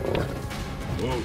Whoa.